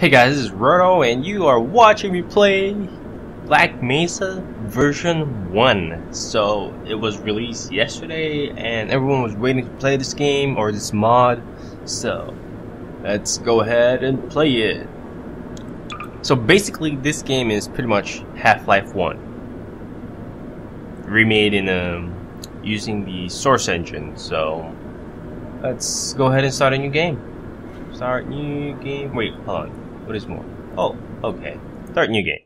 Hey guys, this is Rodo, and you are watching me play Black Mesa version 1. So, it was released yesterday, and everyone was waiting to play this game, or this mod. So, let's go ahead and play it. So basically, this game is pretty much Half-Life 1. Remade in, um, using the Source engine, so... Let's go ahead and start a new game. Start new game. Wait, hold on. What is more? Oh, okay. Start new game.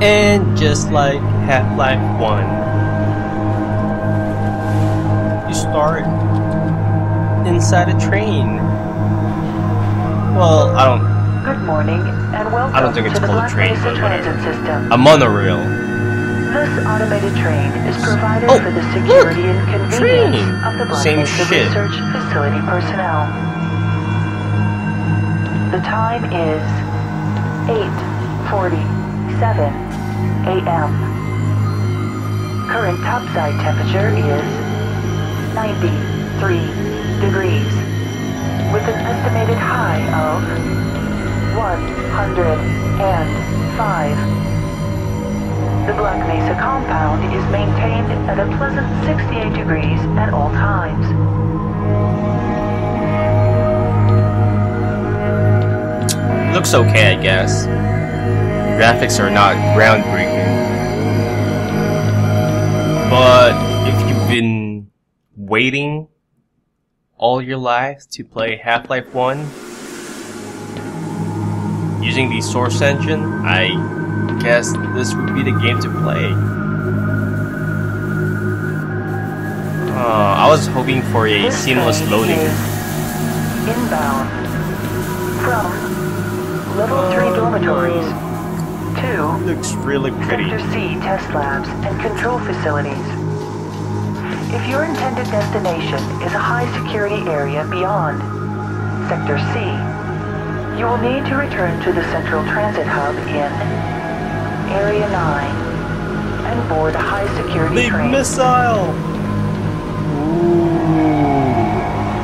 And just like Half-Life 1, inside a train. Well, I don't. Good morning and welcome I don't think it's to the called a train, but whatever. System. A monorail. This automated train is provided Oh, for the look! security and convenience Train! of the Black Same Mesa shit. Research Facility personnel. The time is 8:47 a.m. Current topside temperature is 93 degrees, with an estimated high of 105. The Black Mesa compound is maintained at a pleasant 68 degrees at all times. Looks okay, I guess. Graphics are not groundbreaking. But if you've been waiting all your life to play Half-Life 1 using the Source engine, I guess this would be the game to play. Uh, I was hoping for a This seamless loading. Inbound from level 3 dormitories to Looks really pretty. Sector C test labs and control facilities. If your intended destination is a high security area beyond Sector C, you will need to return to the Central Transit Hub in Area 9 and board a high security Big train. missile!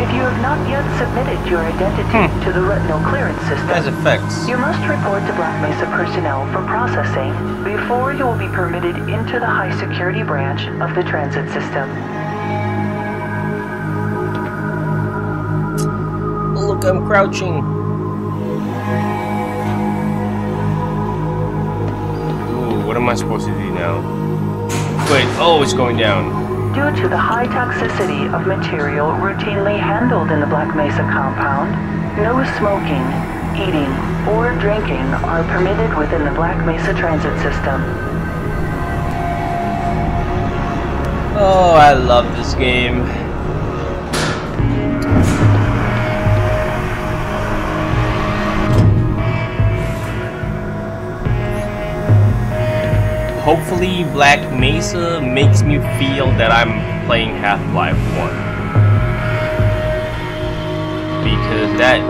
If you have not yet submitted your identity hmm. to the retinal clearance system, Has effects. You must report to Black Mesa personnel for processing before you will be permitted into the high security branch of the transit system. Look, I'm crouching. Ooh, what am I supposed to do now? Wait, oh, it's going down. Due to the high toxicity of material routinely handled in the Black Mesa compound, no smoking, eating, or drinking are permitted within the Black Mesa transit system. Oh, I love this game. Hopefully, Black Mesa makes me feel that I'm playing Half-Life 1. Because that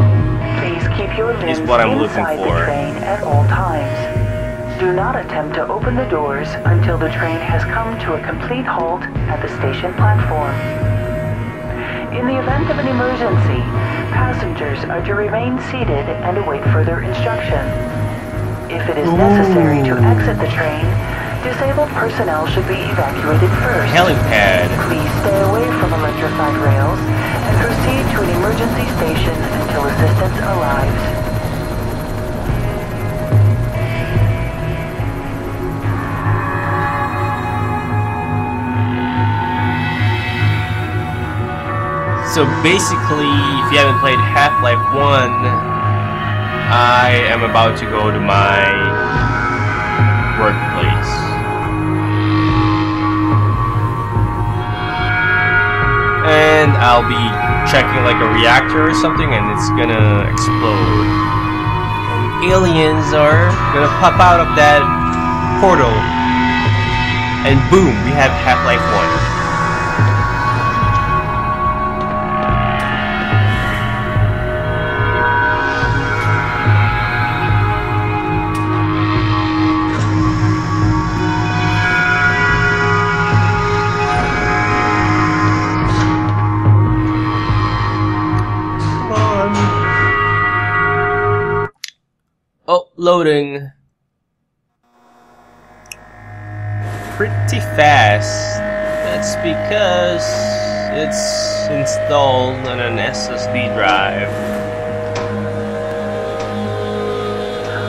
Please keep your limbs what I'm looking inside for. the train at all times. Do not attempt to open the doors until the train has come to a complete halt at the station platform. In the event of an emergency, passengers are to remain seated and await further instruction. If it is necessary to exit the train, disabled personnel should be evacuated first. helipad. Please stay away from electrified rails and proceed to an emergency station until assistance arrives. So basically, if you haven't played Half-Life 1, I am about to go to my workplace. I'll be checking like a reactor or something and it's gonna explode. And aliens are gonna pop out of that portal. And boom, we have Half-Life 1. Loading pretty fast. That's because it's installed on an SSD drive.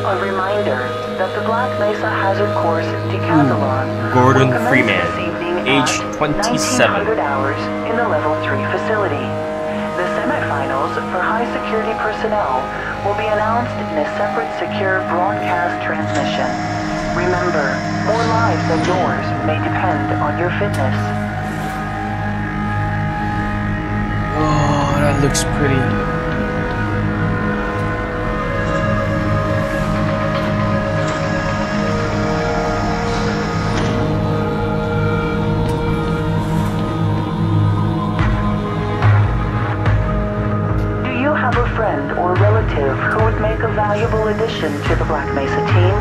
A reminder that the Black Mesa Hazard Course Decathlon Gordon Freeman, this evening age 27. 1900 hours in the Level 3 facility. Semifinals for high security personnel will be announced in a separate secure broadcast transmission. Remember, more lives than yours may depend on your fitness. Oh, that looks pretty. Black Mesa team?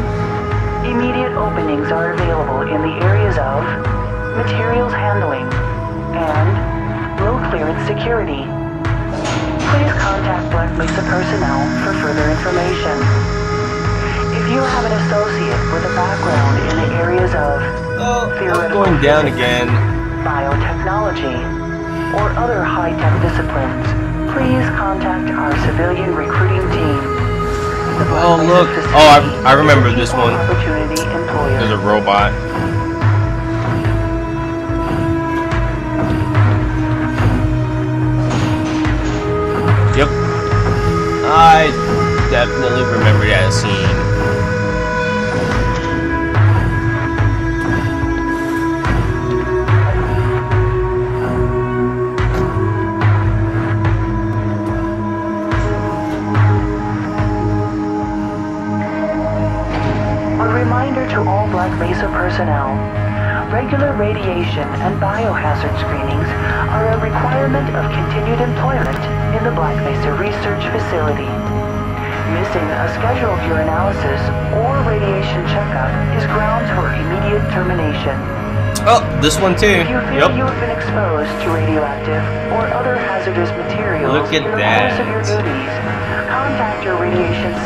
Immediate openings are available in the areas of materials handling and low clearance security. Please contact Black Mesa personnel for further information. If you have an associate with a background in the areas of Oh, Theoretical going down physics. again. biotechnology, or other high-tech disciplines, please contact our civilian recruiting team. Oh, look. Oh, I- I remember this one. There's a robot. Yep. I definitely remember that scene. Reminder to all Black Mesa personnel. Regular radiation and biohazard screenings are a requirement of continued employment in the Black Mesa Research Facility. Missing a scheduled urinalysis or radiation checkup is grounds for immediate termination. Oh, this one too. If you feel Yep. you have been exposed to radioactive or other hazardous materials Look at in the that. course of your duties, contact your radiation